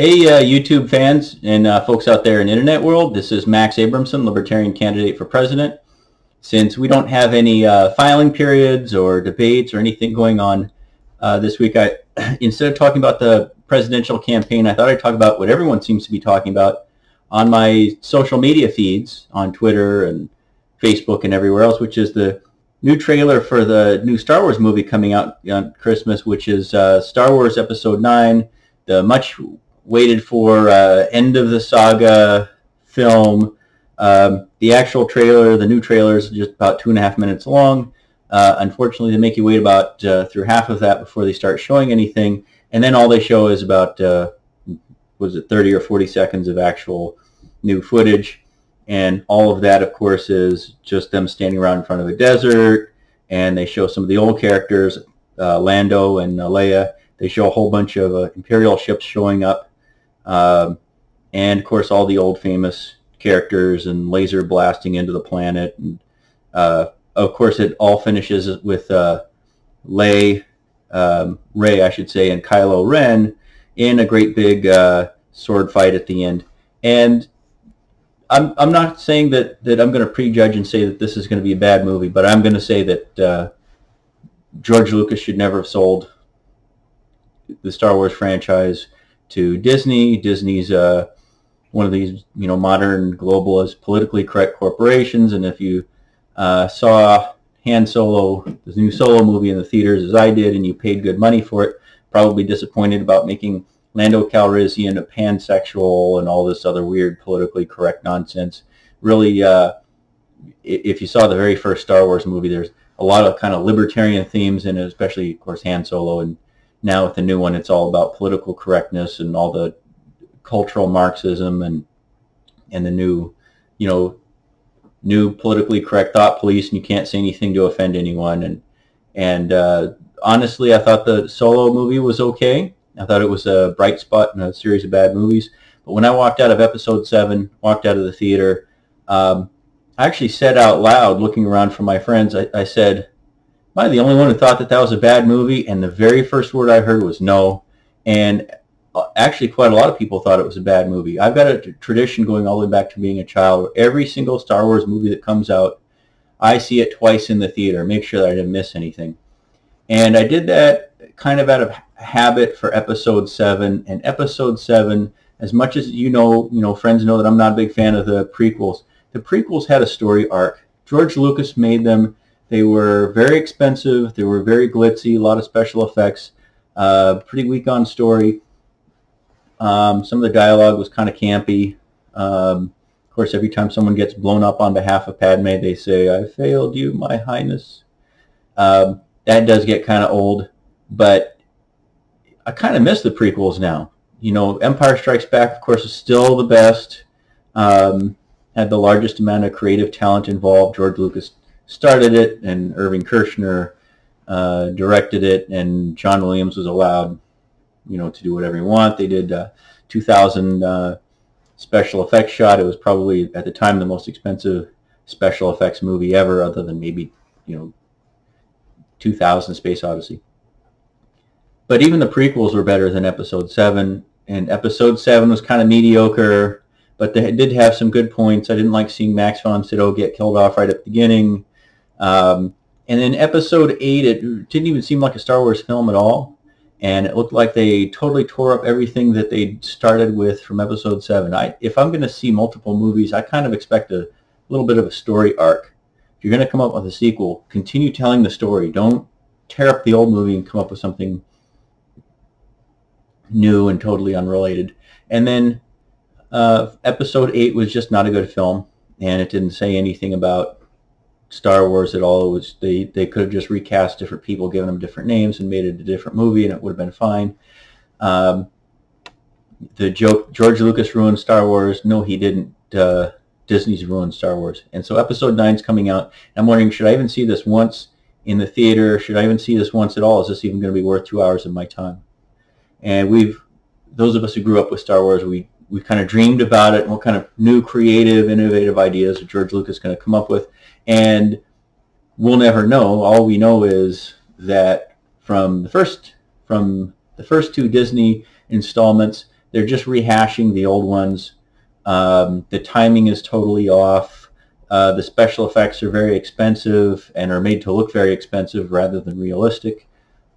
Hey, uh, YouTube fans and uh, folks out there in internet world. This is Max Abramson, Libertarian candidate for president. Since we don't have any uh, filing periods or debates or anything going on uh, this week, I instead of talking about the presidential campaign, I thought I'd talk about what everyone seems to be talking about on my social media feeds on Twitter and Facebook and everywhere else, which is the new trailer for the new Star Wars movie coming out on Christmas, which is uh, Star Wars Episode 9, the much waited for uh, end of the saga film. Um, the actual trailer, the new trailer is just about two and a half minutes long. Uh, unfortunately, they make you wait about uh, through half of that before they start showing anything, and then all they show is about uh, was it 30 or 40 seconds of actual new footage, and all of that, of course, is just them standing around in front of a desert, and they show some of the old characters, uh, Lando and Leia. They show a whole bunch of uh, Imperial ships showing up um, and of course, all the old famous characters and laser blasting into the planet. And uh, of course, it all finishes with uh, Lay, um, Rey, I should say, and Kylo Ren in a great big uh, sword fight at the end. And I'm I'm not saying that that I'm going to prejudge and say that this is going to be a bad movie, but I'm going to say that uh, George Lucas should never have sold the Star Wars franchise to Disney. Disney's uh, one of these, you know, modern globalist, politically correct corporations. And if you uh, saw Han Solo, this new Solo movie in the theaters as I did, and you paid good money for it, probably disappointed about making Lando Calrissian a pansexual and all this other weird politically correct nonsense. Really, uh, if you saw the very first Star Wars movie, there's a lot of kind of libertarian themes in it, especially, of course, Han Solo and now with the new one, it's all about political correctness and all the cultural Marxism and and the new, you know, new politically correct thought police, and you can't say anything to offend anyone. And and uh, honestly, I thought the Solo movie was okay. I thought it was a bright spot in a series of bad movies. But when I walked out of Episode Seven, walked out of the theater, um, I actually said out loud, looking around for my friends, I, I said, Am I the only one who thought that that was a bad movie? And the very first word I heard was no. And uh, actually, quite a lot of people thought it was a bad movie. I've got a tradition going all the way back to being a child. Every single Star Wars movie that comes out, I see it twice in the theater, make sure that I didn't miss anything. And I did that kind of out of habit for Episode Seven. And Episode Seven, as much as you know, you know, friends know that I'm not a big fan of the prequels. The prequels had a story arc. George Lucas made them they were very expensive. They were very glitzy, a lot of special effects, uh, pretty weak on story. Um, some of the dialogue was kind of campy. Um, of course, every time someone gets blown up on behalf of Padme, they say, I failed you, my highness. Um, that does get kind of old, but I kind of miss the prequels now. You know, Empire Strikes Back, of course, is still the best. Um, had the largest amount of creative talent involved. George Lucas started it, and Irving Kershner uh, directed it, and John Williams was allowed, you know, to do whatever he wanted. They did uh, 2,000 uh, special effects shot. It was probably at the time the most expensive special effects movie ever, other than maybe you know 2000 Space Odyssey. But even the prequels were better than Episode Seven, and Episode Seven was kind of mediocre. But they did have some good points. I didn't like seeing Max von Sydow get killed off right at the beginning. Um, and in episode 8, it didn't even seem like a Star Wars film at all. And it looked like they totally tore up everything that they started with from episode 7. I, if I'm going to see multiple movies, I kind of expect a little bit of a story arc. If you're going to come up with a sequel, continue telling the story. Don't tear up the old movie and come up with something new and totally unrelated. And then uh, episode 8 was just not a good film, and it didn't say anything about Star Wars at all. It was they they could have just recast different people, given them different names, and made it a different movie, and it would have been fine. Um, the joke George Lucas ruined Star Wars. No, he didn't. Uh, Disney's ruined Star Wars, and so Episode Nine is coming out. I'm wondering, should I even see this once in the theater? Should I even see this once at all? Is this even going to be worth two hours of my time? And we've those of us who grew up with Star Wars, we we kind of dreamed about it and what kind of new, creative, innovative ideas is George Lucas going to come up with and we'll never know. All we know is that from the first from the first two Disney installments, they're just rehashing the old ones. Um, the timing is totally off. Uh, the special effects are very expensive and are made to look very expensive rather than realistic.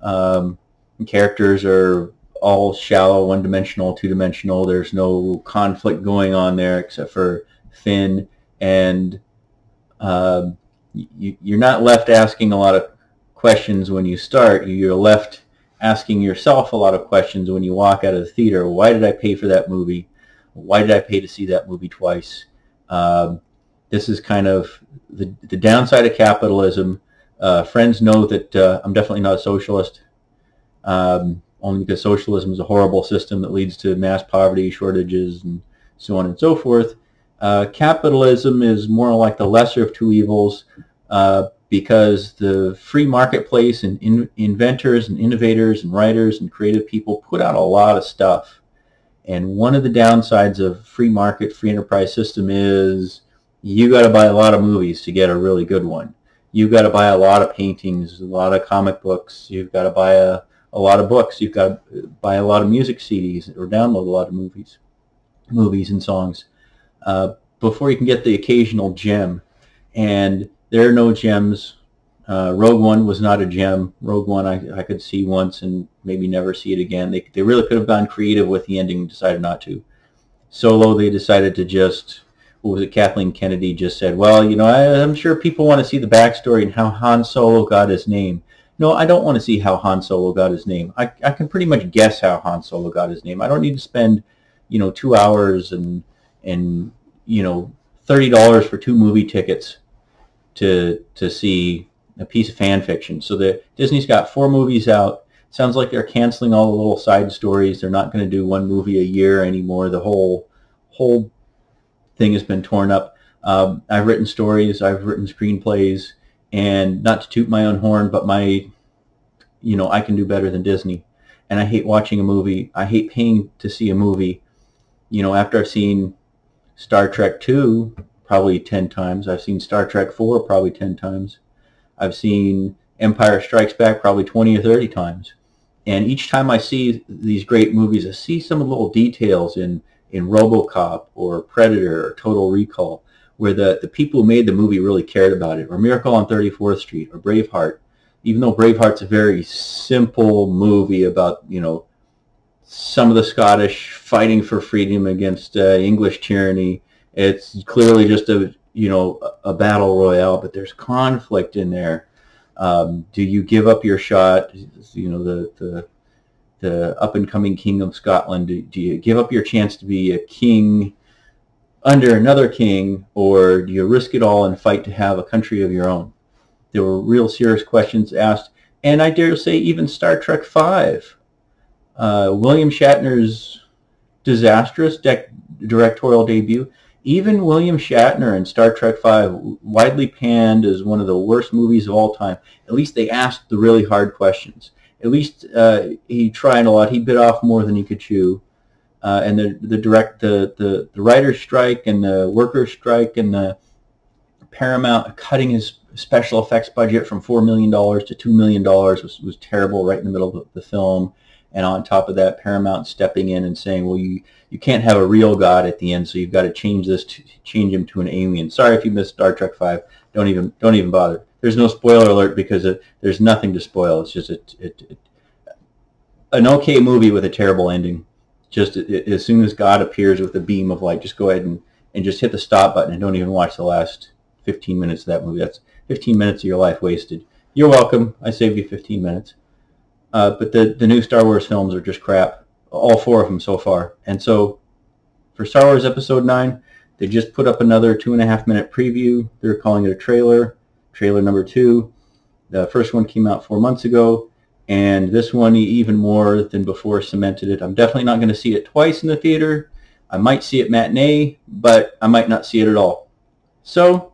Um, characters are all shallow, one-dimensional, two-dimensional. There's no conflict going on there except for Finn, and uh, you, you're not left asking a lot of questions when you start. You're left asking yourself a lot of questions when you walk out of the theater. Why did I pay for that movie? Why did I pay to see that movie twice? Um, this is kind of the, the downside of capitalism. Uh, friends know that uh, I'm definitely not a socialist, um, only because socialism is a horrible system that leads to mass poverty, shortages, and so on and so forth. Uh, capitalism is more like the lesser of two evils. Uh, because the free marketplace and in, inventors and innovators and writers and creative people put out a lot of stuff. And one of the downsides of free market, free enterprise system is you got to buy a lot of movies to get a really good one. You've got to buy a lot of paintings, a lot of comic books. You've got to buy a, a lot of books. You've got to buy a lot of music CDs or download a lot of movies, movies and songs uh, before you can get the occasional gem. And there are no gems. Uh, Rogue One was not a gem. Rogue One I, I could see once and maybe never see it again. They, they really could have gone creative with the ending and decided not to. Solo, they decided to just, what was it, Kathleen Kennedy just said, well, you know, I, I'm sure people want to see the backstory and how Han Solo got his name. No, I don't want to see how Han Solo got his name. I, I can pretty much guess how Han Solo got his name. I don't need to spend, you know, two hours and, and you know, $30 for two movie tickets to to see a piece of fan fiction. So the Disney's got four movies out. Sounds like they're canceling all the little side stories. They're not going to do one movie a year anymore. The whole whole thing has been torn up. Um, I've written stories. I've written screenplays, and not to toot my own horn, but my, you know, I can do better than Disney. And I hate watching a movie. I hate paying to see a movie. You know, after I've seen Star Trek 2, probably 10 times. I've seen Star Trek 4 probably 10 times. I've seen Empire Strikes Back probably 20 or 30 times. And each time I see these great movies, I see some of the little details in, in RoboCop or Predator or Total Recall where the, the people who made the movie really cared about it, or Miracle on 34th Street, or Braveheart. Even though Braveheart's a very simple movie about, you know, some of the Scottish fighting for freedom against uh, English tyranny, it's clearly just a you know a battle royale, but there's conflict in there. Um, do you give up your shot? You know the the the up and coming king of Scotland. Do, do you give up your chance to be a king under another king, or do you risk it all and fight to have a country of your own? There were real serious questions asked, and I dare say even Star Trek Five. Uh, William Shatner's disastrous de- directorial debut even William Shatner in Star Trek V, widely panned as one of the worst movies of all time, at least they asked the really hard questions. At least uh, he tried a lot. He bit off more than he could chew. Uh, and the the direct the, the the writer's strike and the workers' strike and the Paramount cutting his special effects budget from four million dollars to two million dollars was was terrible right in the middle of the film. And on top of that, Paramount stepping in and saying, well, you, you can't have a real God at the end, so you've got to change this to change him to an alien. Sorry if you missed Star Trek Five. Don't even don't even bother. There's no spoiler alert because it, there's nothing to spoil. It's just it, it, it, an okay movie with a terrible ending. Just as soon as God appears with a beam of light, just go ahead and, and just hit the stop button and don't even watch the last 15 minutes of that movie. That's 15 minutes of your life wasted. You're welcome. I saved you 15 minutes. Uh, but the, the new Star Wars films are just crap. All four of them so far. And so for Star Wars Episode 9, they just put up another two and a half minute preview. They're calling it a trailer, trailer number two. The first one came out four months ago, and this one even more than before cemented it. I'm definitely not going to see it twice in the theater. I might see it matinee, but I might not see it at all. So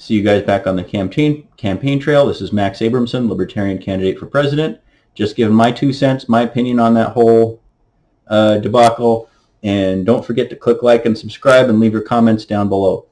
See you guys back on the campaign campaign trail. This is Max Abramson, Libertarian candidate for president. Just giving my two cents, my opinion on that whole uh, debacle. And don't forget to click like and subscribe and leave your comments down below.